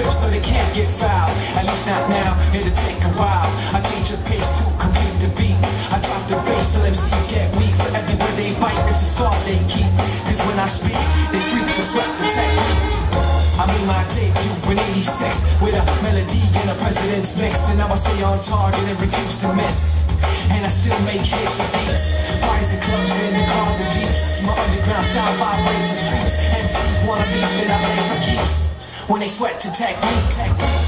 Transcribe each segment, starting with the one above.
script so they can't get fouled. At least not now, it'll take a while. I change the pace to complete the beat. I drop the bass till MCs get weak. For every word they bite, it's a scar they keep. Cause when I speak, they freak to sweat to technique. I made my debut in 86 with a melody and a president's mix. And now I stay on target and refuse to miss. And I still make hits with beats. Bars and clubs and the cars and jeeps. My underground style vibrates the streets. MCs wanna beef that I play for keeps. When they sweat to technique, technique.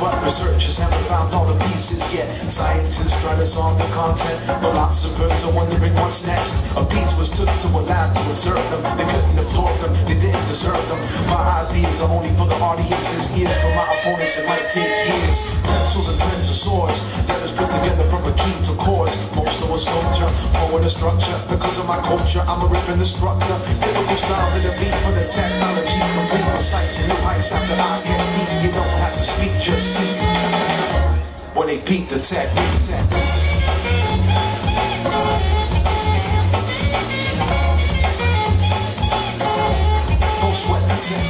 But researchers haven't found all the pieces yet. Scientists trying to solve the content, philosophers are wondering what's next. A piece was took to a lab to observe them. They couldn't absorb them, they didn't deserve them. My ideas are only for the audience's ears. For my opponents, it might take years. Pencils and pens or swords, letters put together from a key to chords. Most of us culture, more the structure. Because of my culture, I'm a ripping instructor. Typical styles in the beat for the technology. Complete with sights and new heights after I get Hey, peep the tech. Peep Don't sweat the tech.